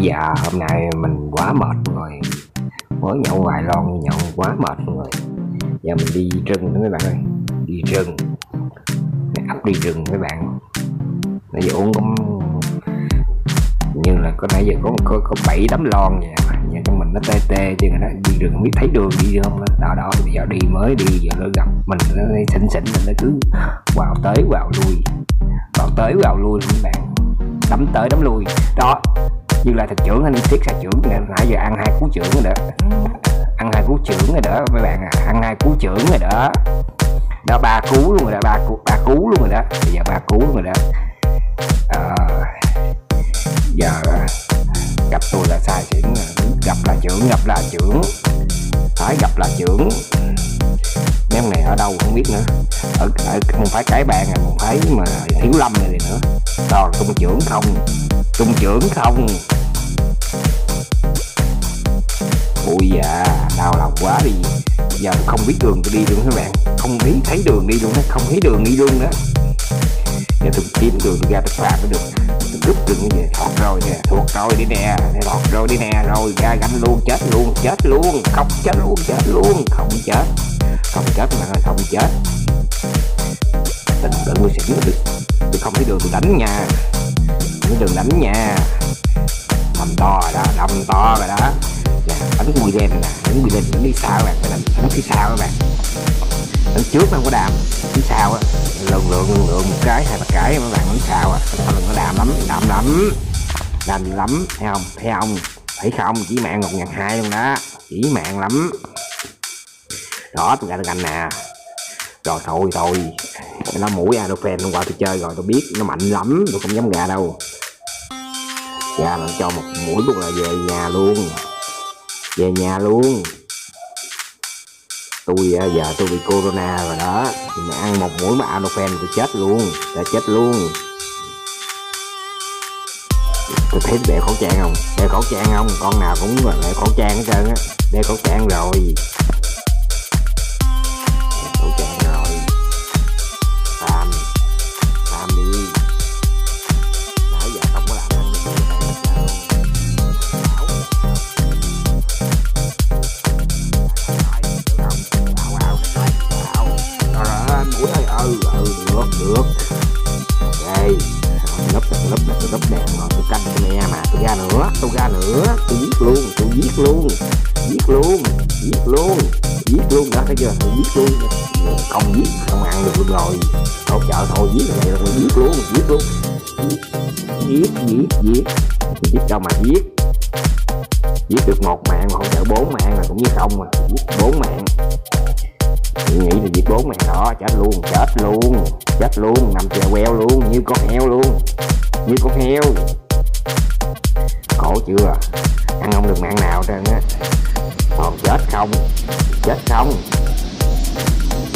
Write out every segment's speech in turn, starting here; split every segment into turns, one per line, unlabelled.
dạ hôm nay mình quá mệt rồi. Mới nhậu vài lon nhậu quá mệt rồi. Giờ mình đi rừng nữa mấy bạn ơi. Đi rừng. Ấp đi rừng mấy bạn. Nãy giờ uống cũng như là có nãy giờ có có, có bảy tấm lon vậy nhà trong mình nó tê tê chứ nó đi rừng không biết thấy đường đi không đó đó, đó bây giờ đi mới đi giờ nó gặp mình nó xỉn xỉn mình nó cứ vào tới vào lui. Vào tới vào lui mấy bạn. Đấm tới đấm lui. Đó như là thằng trưởng anh tiết xà trưởng nãy giờ ăn hai cú trưởng rồi đó. Ăn hai cú trưởng rồi đó mấy bạn à ăn hai cú trưởng rồi đó. Đó ba cú luôn rồi đó ba cú ba cú luôn rồi đó. Bây giờ ba cú luôn rồi đó. À, giờ gặp tôi là sai xỉn gặp là trưởng gặp là trưởng. Phải gặp là trưởng. Mấy ông này ở đâu không biết nữa. Ở, ở không phải cái bàn này không phải mà thiếu lâm này thì nữa. Toàn tung trưởng không tung trưởng không. Quá thì giờ không biết đường tôi đi luôn các bạn? Không thấy thấy đường đi luôn đó không thấy đường đi luôn đó giờ tôi kiếm đường tôi ra tôi phạt mới được. Tôi rút đường như vậy. Thọt rồi nè thuộc rồi đi nè thọt rồi đi nè, rồi ra gánh luôn, chết luôn chết luôn, không chết luôn chết luôn, không chết. Không chết mà không chết. Tình đợi tôi xỉn được. Tôi không thấy đường tôi đánh nha. Cái đường đánh nha. Đâm to rồi đó đâm to rồi đó nè đánh quy lên nè đánh quy đen đánh đi sao bạn đánh, đánh phía sau các bạn đánh trước nó không có đàm phía sau á. Lượn lượn lượn một cái hai ba cái các bạn đánh sau á. Sau đừng có đàm lắm đàm lắm. Đàm gì lắm thấy không? Thấy không? Thấy không? Chỉ mạng một ngàn hai luôn đó. Chỉ mạng lắm. Đó tôi ra tôi ganh nè. Rồi thôi thôi. Nó mũi Adolfen hôm qua tôi chơi rồi tôi biết nó mạnh lắm tôi không dám gà đâu. Gà là cho một mũi luôn là về nhà luôn về nhà luôn. Tôi à, giờ tôi bị corona rồi đó. Thì mà ăn một mũi mà anofen tôi chết luôn. Đã chết luôn. Tôi thấy đeo khẩu trang không? Đeo khẩu trang không? Con nào cũng đeo khẩu trang hết trơn á. Đeo khẩu trang rồi. Tôi nấp đèn rồi tôi canh cho mẹ mà. Tôi ra nữa tôi ra nữa tôi giết luôn, tôi giết luôn. Giết luôn giết luôn. Giết luôn đó, thấy chưa? Tôi giết luôn. Không giết không ăn được luôn rồi. Hỗ trợ thôi giết này là tôi giết luôn giết luôn. Giết giết giết tôi giết đâu mà giết giết được một mạng mà hỗ trợ bốn mạng là cũng như không mà. Giết bốn mạng. Tôi nghĩ là giết bốn mạng đó, chết luôn chết luôn. Chết luôn nằm chèo queo luôn như con heo luôn như con heo khổ chưa à? ăn không được mạng nào trơn á. Còn chết không? Chết không?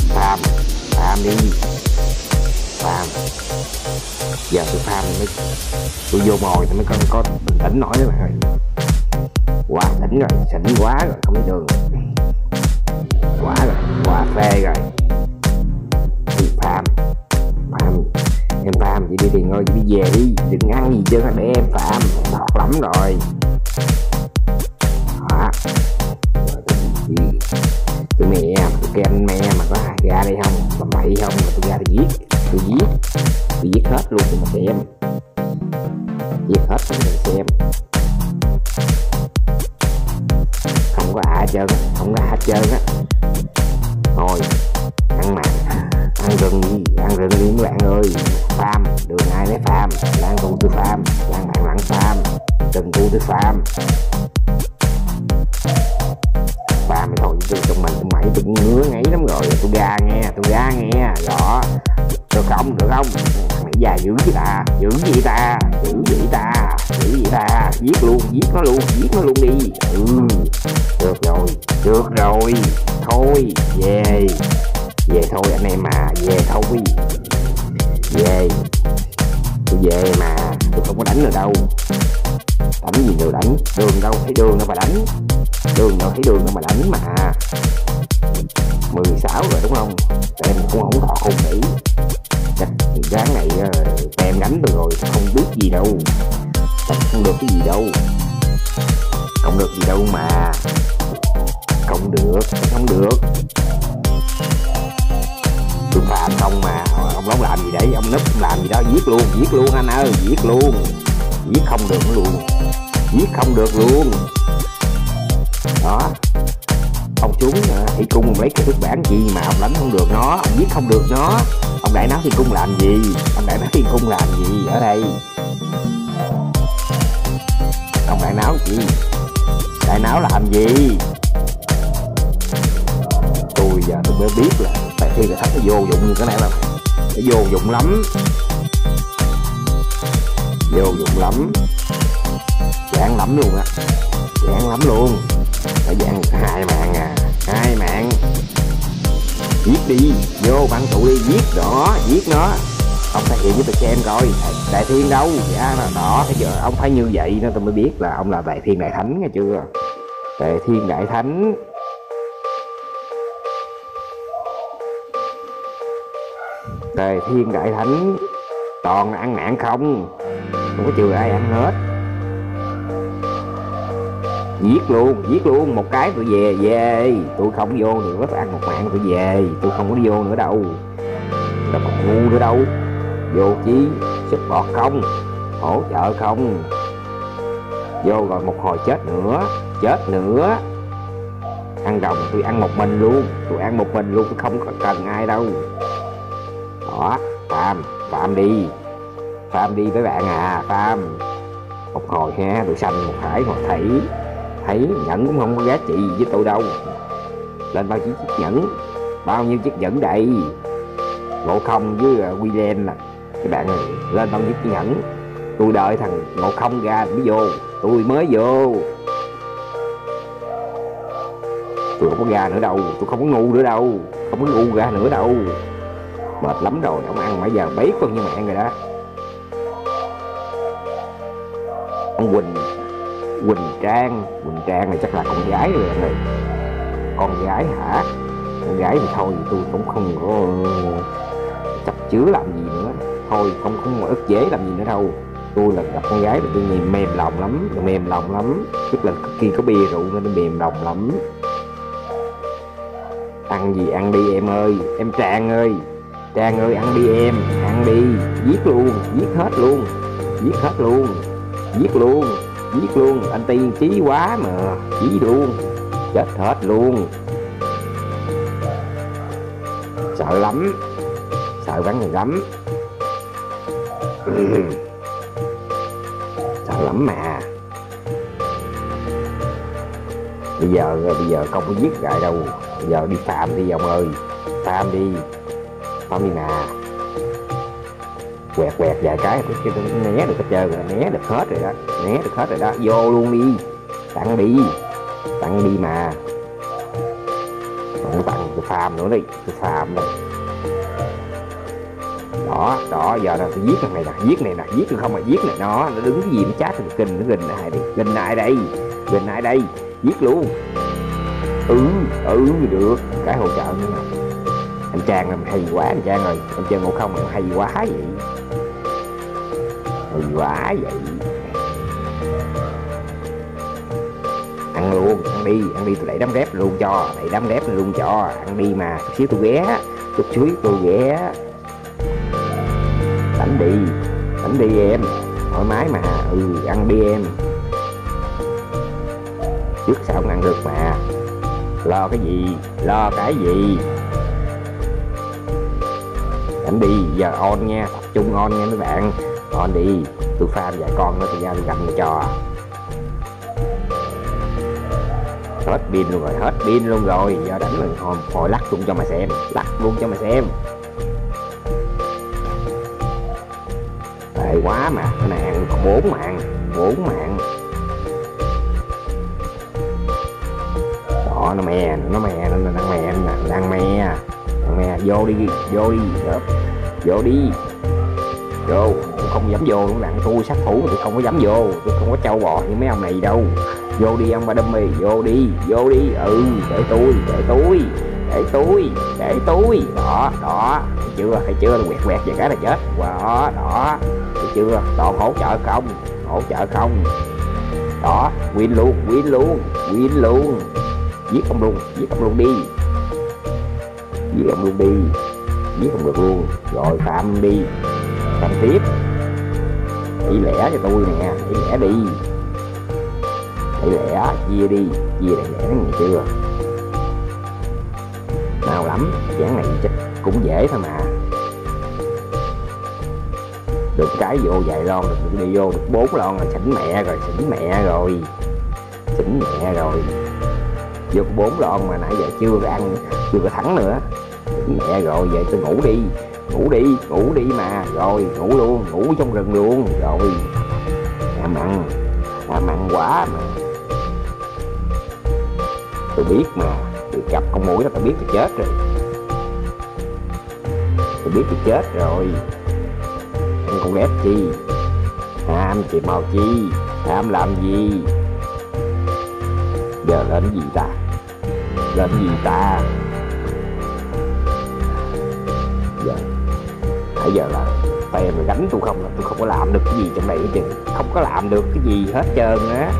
Phàm phàm đi. Phàm. Giờ tôi phàm mới tôi vô mồi thì mới có, có bình tĩnh nổi các bạn ơi. Quá tỉnh rồi xỉn quá rồi không biết đường. Quá rồi quá phê rồi. Em chị đi tiền ơi chị đi về đi. Đừng ăn gì chứ, để em phàm ngọt lắm rồi. Đó đi tụi mẹ em già dữ gì ta? Dữ gì ta? Dữ gì ta? Dữ gì ta? Giết luôn, giết nó luôn, giết nó luôn đi. Ừ được rồi được rồi. Thôi, về. Về thôi anh em mà về thôi. Về. Tôi về mà, tôi không có đánh được đâu. Đánh gì đều đánh? Đường đâu thấy đường đâu mà đánh. Đường đâu thấy đường đâu mà đánh mà. 16 rồi đúng không? Em cũng không thọ không nghĩ chắc gán này uh, em đánh được rồi không biết gì đâu. Chắc không được cái gì đâu. Không được gì đâu mà. Không được không được. Tôi phạm không mà ờ, ông lóng làm gì đấy ông núp làm gì đó giết luôn giết luôn anh ơi giết luôn. Giết không được luôn. Giết không được luôn. Đó. Ông xuống thì ờ, cung lấy cái thức bản gì mà ông đánh không được nó ông giết không được nó ông đại náo thiên cung làm gì? Ông đại náo thiên cung làm gì ở đây? Ông đại náo gì? Đại náo làm gì? Tôi giờ tôi mới biết là tại khi là thách nó vô dụng như cái này là nó vô dụng lắm. Vô dụng lắm. Dạng lắm luôn á. Dạng lắm luôn. Phải dạng hai mạng à. Hai mạng giết đi. Vô bắn tụ đi giết đó giết nó. Ông thể hiện với tôi xem coi đại thiên đâu? Dạ là đó bây giờ ông phải như vậy nó tôi mới biết là ông là đại thiên đại thánh, nghe chưa? Đại thiên đại thánh. Đại thiên đại thánh, toàn ăn nạn không? Không có chừa ai ăn hết giết luôn giết luôn, một cái tôi về về. Tôi không vô nữa tôi ăn một mạng tôi về. Tôi không có đi vô nữa đâu. Là còn ngu nữa đâu. Vô chí sức bọt không, hỗ trợ không. Vô rồi một hồi chết nữa chết nữa. Ăn rồng tôi ăn một mình luôn tôi ăn một mình luôn tôi không có cần ai đâu. Đó, phạm phạm đi. Phạm đi với bạn à phạm. Một hồi ha tôi xanh một hải, một thảy thấy nhẫn cũng không có giá trị gì với tôi đâu. Lên bao nhiêu chiếc nhẫn. Bao nhiêu chiếc nhẫn đây? Ngộ không với uh, William là các bạn ơi lên bao nhiêu chiếc nhẫn. Tôi đợi thằng ngộ không ra mới vô. Tôi mới vô. Tôi không có ra nữa đâu. Tôi không có ngu nữa đâu. Không có ngu ra nữa đâu. Mệt lắm rồi ông ăn. Bây giờ bấy con như mẹ rồi đó. Quỳnh Trang. Quỳnh Trang này chắc là con gái rồi, anh ơi. Con gái hả? Con gái thì thôi, tôi cũng không có chấp chứa làm gì nữa. Thôi không không ức chế làm gì nữa đâu. Tôi là gặp con gái là tôi nhìn mềm lòng lắm, mềm lòng lắm. Tức là khi có bia rượu nên mềm lòng lắm. Ăn gì ăn đi em ơi. Em Trang ơi. Trang ơi, ăn đi em. Ăn đi. Giết luôn, giết hết luôn. Giết hết luôn. Giết luôn giết luôn. Anh tiên chí quá mà chí luôn, chết hết luôn. Sợ lắm, sợ bắn người lắm. Sợ lắm mà. Bây giờ bây giờ không có giết lại đâu. Bây giờ đi phạm đi ông ơi phạm đi. Phạm đi nè quẹt quẹt vài cái. Cái né được hết trơn rồi né được hết rồi đó né được hết rồi đó. Vô luôn đi. Tặng đi. Tặng đi mà. Tặng tặng cái phàm nữa đi cái phàm này đó đó, giờ là tôi giết thằng này nè giết này nè giết được không mà giết này, nó nó đứng cái gì nó chát thằng kinh, nó gình lại đi gình lại đây gình lại đây giết luôn. Ừ ừ được, cái hỗ trợ nữa nè. Anh trang làm hay quá, anh trang ơi, anh chơi ngộ không làm hay quá vậy hay quá vậy. Ăn luôn, ăn đi ăn đi tôi đẩy đám rép luôn cho đẩy đám rép luôn cho. Ăn đi mà, chút xíu tôi ghé, chút xíu tôi ghé. Đánh đi đánh đi em. Thoải mái mà ừ ăn đi em. Trước sao không ăn được mà. Lo cái gì, lo cái gì? Đánh đi, giờ on nha, tập trung on nha mấy bạn on đi tôi farm vài con nữa thì ra tôi gặm cho hết pin luôn rồi hết pin luôn rồi. Giờ đánh mình hồi, hồi lắc luôn cho mà xem lắc luôn cho mà xem. Tệ quá mà cái này ăn còn bốn mạng bốn mạng. Đó nó mè nó mè nó đang mè nè đang mè, đang mè vô đi vô đi được. Vô đi vô không dám vô luôn đặng tôi sát thủ tôi không có dám vô tôi không có trâu bò như mấy ông này đâu. Vô đi ông ba đâm mì vô đi vô đi. Ừ để tôi để tôi để tôi để tôi. Đó đó, thấy chưa? Thấy chưa? Là quẹt quẹt về cái là chết. Đó đó, thấy chưa? Toàn hỗ trợ không, hỗ trợ không. Đó, win luôn win luôn win luôn. Giết ông luôn, giết ông luôn đi. Giết ông luôn đi, giết không được luôn. Rồi, tạm đi. Tạm tiếp đi lẻ cho tôi nè đi lẻ đi. Đi lẻ, chia đi, chia lẻ lẻ nghe chưa? Nào lắm chán này chắc cũng dễ thôi mà. Được cái vô vài lon, được đi vô được bốn lon là xỉn mẹ rồi xỉn mẹ rồi. Xỉn mẹ rồi. Vô bốn lon mà nãy giờ chưa có ăn, chưa có thắng nữa. Xỉn mẹ rồi, về tôi ngủ đi ngủ đi ngủ đi mà. Rồi, ngủ luôn, ngủ trong rừng luôn. Rồi làm ăn làm ăn quá mà. Tôi biết mà tôi gặp con mũi đó, tôi biết tôi chết rồi. Tôi biết tôi chết rồi. Anh con ghét chi? Ham chị màu chi? Ham làm gì? Giờ lên gì ta? Lên gì ta? Nãy giờ là tay mà gánh tôi không là tôi không có làm được cái gì trong này hết trơn không có làm được cái gì hết trơn á.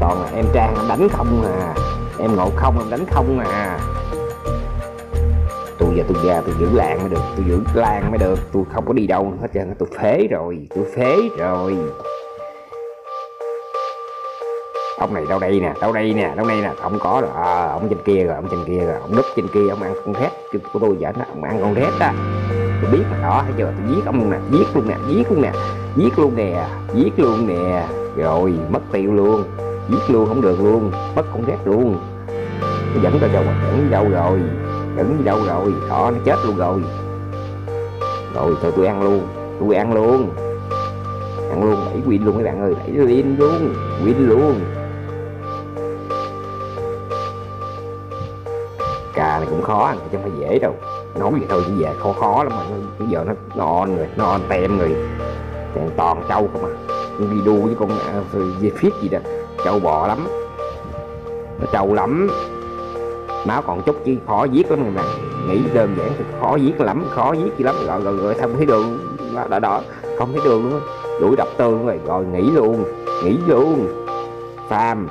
Toàn là em trang em đánh không à. Em ngộ không em đánh không à. Tôi giờ tôi ra tôi giữ làng mới được tôi giữ làng mới được. Tôi không có đi đâu hết trơn tôi phế rồi tôi phế rồi. Ông này đâu đây nè đâu đây nè đâu đây nè. Không có rồi. À, ông trên kia rồi ông trên kia rồi. Ông núp trên kia ông ăn con thét của tôi vậy đó ông ăn con thét đó tôi biết mà đó, thấy chưa? Tôi giết ông luôn nè, giết luôn nè, giết luôn nè, giết luôn nè, giết luôn nè. Rồi, mất tiêu luôn, giết luôn không được luôn, mất con ghét luôn. Nó dẫn tao đâu mà dẫn đi đâu rồi? Dẫn đi đâu rồi? Đó nó chết luôn rồi. Rồi thôi tôi ăn luôn, tôi ăn luôn. Ăn luôn, đẩy win luôn các bạn ơi, đẩy win luôn win luôn. Cà này cũng khó ăn, chứ không phải dễ đâu nói vậy thôi chứ về khó khó lắm mà. Bây giờ nó nó on rồi on tem rồi toàn toàn trâu không à. Đi đua với con à, dê phiết gì đó. Trâu bò lắm. Nó trâu lắm. Máu còn chút chứ khó giết lắm người bạn nghĩ đơn giản thì khó giết lắm khó giết gì lắm. Rồi rồi, rồi không thấy đường? Đó, đó không thấy đường luôn đuổi đập tường rồi rồi nghỉ luôn nghỉ luôn. Farm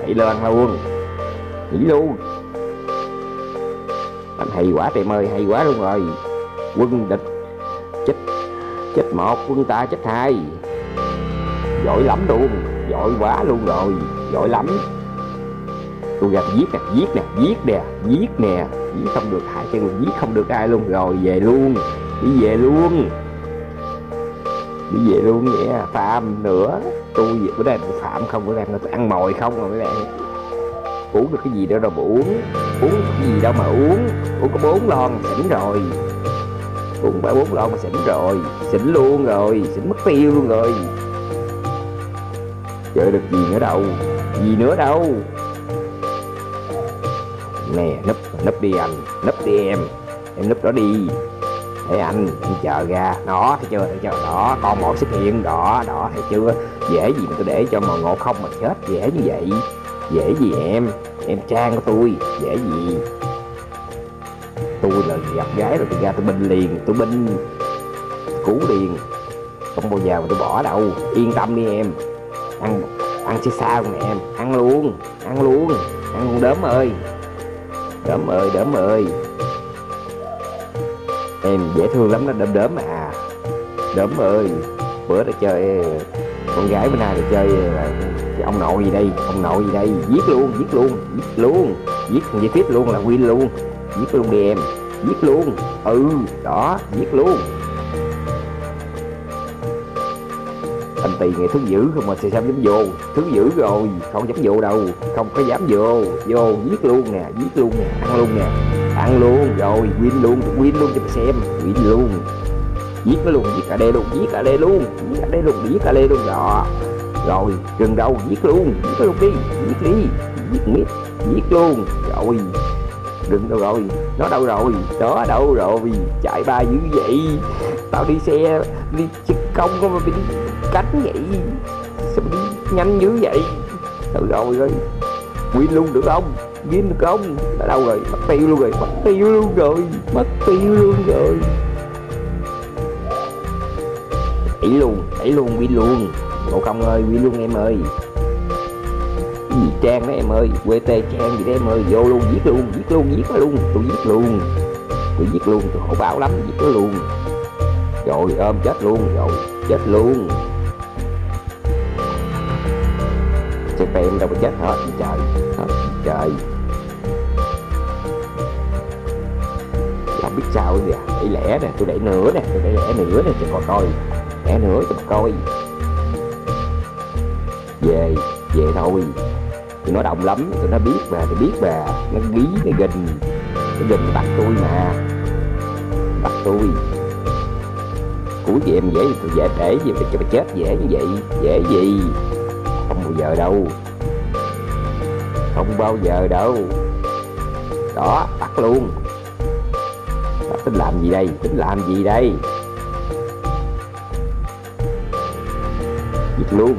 hãy lên luôn. Nghỉ luôn hay quá em ơi hay quá luôn rồi. Quân địch chết chết một, quân ta chết hai. Giỏi lắm luôn, giỏi quá luôn rồi, giỏi lắm. Tôi gặp giết nè giết nè giết nè giết nè. Giết không được hai chân, giết không được ai luôn. Rồi về luôn, đi về luôn. Đi về luôn vậy phạm nữa. Tôi, bữa nay tôi phạm không, bữa nay tôi ăn mồi không rồi mấy bạn uống được cái gì đâu đâu mà uống. Uống cái gì đâu mà uống. Uống có bốn lon xỉn rồi. Uống ba bốn lon mà xỉn rồi. Xỉn luôn rồi xỉn mất tiêu luôn rồi. Chơi được gì nữa đâu, gì nữa đâu. Nè, nấp nấp đi anh, nấp đi em. Em nấp đó đi. Thấy anh anh chờ ra. Đó, thấy chưa thấy chưa? Đó, con một xuất hiện đó đó, thấy chưa? Dễ gì mà tôi để cho mà ngộ không mà chết, dễ như vậy dễ gì em? Em trang của tôi, dễ gì? Tôi là gặp gái rồi tôi ra tôi binh liền, tôi binh cứu liền không bao giờ mà tôi bỏ đâu. Yên tâm đi em. Ăn ăn chứ sao nè em? Ăn luôn ăn luôn. Ăn con đớm ơi. Đớm ơi đớm ơi. Em dễ thương lắm đó, đớm đớm à. Đớm ơi. Bữa đã chơi, con gái bữa nay là chơi là ông nội gì đây? Ông nội gì đây? Giết luôn giết luôn giết luôn. Giết thằng dây luôn là win luôn. Giết luôn đi em. Giết luôn. Ừ đó, giết luôn. Anh tì ngày thứ dữ không mà sao dám vô? Thứ dữ rồi, không dám vô đâu. Không có dám vô. Vô, giết luôn nè, giết luôn nè, ăn luôn nè. Ăn luôn, rồi, win luôn win luôn cho mình xem. Win luôn. Giết nó luôn, giết cả đê luôn, giết cả đê luôn, giết cả đê luôn, giết cả đê luôn, đó rồi, gần đâu, giết luôn. Giết luôn đi, giết đi. Giết miết, giết luôn. Rồi, đừng đâu rồi, nó đâu rồi? Đó, đâu rồi? Chạy ba dữ vậy. Tao đi xe, đi chức công mà bị cánh vậy. Sao đi nhanh dữ vậy? Đâu rồi rồi, win luôn được không? Win được không? Ở đâu rồi, mất tiêu luôn rồi, mất tiêu luôn rồi, mất tiêu luôn rồi. Đẩy luôn đẩy luôn, win luôn cậu không ơi quý luôn em ơi. Cái gì trang đó em ơi, quê tê trang gì đó em ơi. Vô luôn, giết luôn giết luôn, giết nó luôn, tôi giết luôn. Tôi giết luôn, tôi hổ bảo lắm, giết nó luôn. Rồi, ôm chết luôn, rồi, chết luôn. CP em đâu có chết hết, trời hết trời. Không biết sao kìa đẩy lẻ nè, tôi đẩy nửa nè, tôi đẩy lẻ nửa nè, cho coi coi. Lẻ nửa cho coi về về thôi tụi nó động lắm tụi nó biết mà tôi biết mà nó gí nó gình nó gình bắt tôi mà. Bắt tôi cuối chị em dễ tôi dễ để gì cho mà chết dễ như vậy dễ gì? Không bao giờ đâu. Không bao giờ đâu. Đó bắt luôn. Đó, tính làm gì đây? Tính làm gì đây? Giết luôn.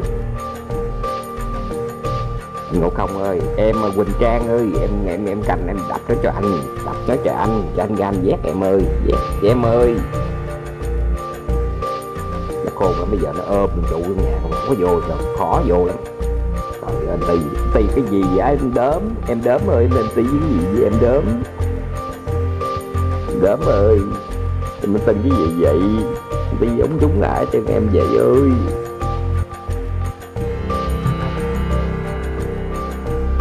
Ngộ không ơi, em à, Quỳnh Trang ơi, em em em cành em đập nó cho anh đập nó cho anh cho anh gan vét em ơi, vét em ơi. Nó khôn lắm bây giờ nó ôm trụ trong nhà, không có vô đâu, khó vô lắm. Trời ơi, tì tì cái gì vậy? Em đớm em đớm ơi, em tì cái gì vậy? Em đớm. Đớm ơi mình tin cái gì vậy? Tì ống chúng lại cho em vậy ơi.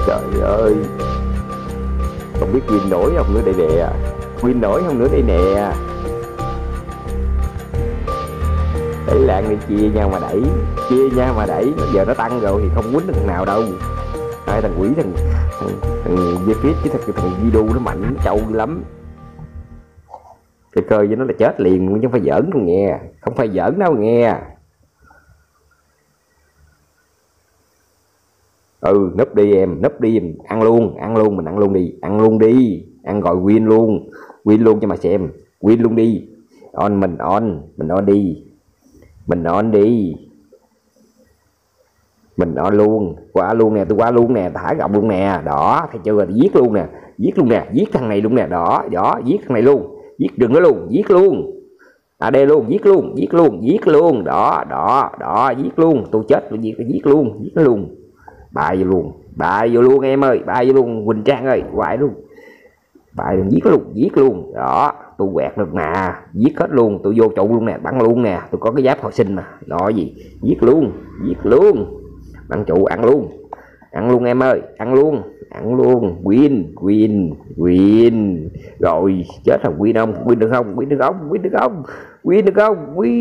Trời ơi. Không biết win nổi không nữa đây nè. Win nổi không nữa đây nè. Đẩy lạng đi chia nhau mà đẩy, chia nhau mà đẩy. Giờ nó tăng rồi thì không quýnh được thằng nào đâu. Hai thằng quỷ, thằng thằng thằng dê phía chứ thằng thằng video nó mạnh, nó trâu lắm. Cái cơ với nó là chết liền chứ không phải giỡn đâu nghe. Không phải giỡn đâu nghe. Ừ núp đi em, núp đi em ăn luôn ăn luôn, mình ăn luôn đi, ăn luôn đi, ăn gọi win luôn win luôn cho mà xem, win luôn đi, on mình on mình on đi, mình on đi, mình on luôn quá luôn nè, tôi quá luôn nè, thả gọng luôn nè, đó, thấy chưa, giết luôn nè, giết luôn nè, giết thằng này luôn nè, đó đó, giết thằng này luôn, giết đừng nó luôn, giết luôn à đây luôn, giết luôn giết luôn giết luôn, đó đó đó, giết luôn, tôi chết, tôi giết tôi giết luôn, giết nó luôn bài vô luôn. Bài vô luôn em ơi. Bài vô luôn. Quỳnh trang ơi quại luôn. Bài đừng giết luôn. Giết luôn. Đó. Tôi quẹt được nè giết hết luôn. Tôi vô trụ luôn nè. Bắn luôn nè. Tôi có cái giáp hồi sinh mà. Đó gì? Giết luôn. Giết luôn. Bắn trụ ăn luôn. Ăn luôn em ơi. Ăn luôn. Ăn luôn. Win. Win. Win. Rồi. Chết thằng win không? Win được không? Win được không? Win được không? Win được không? Win.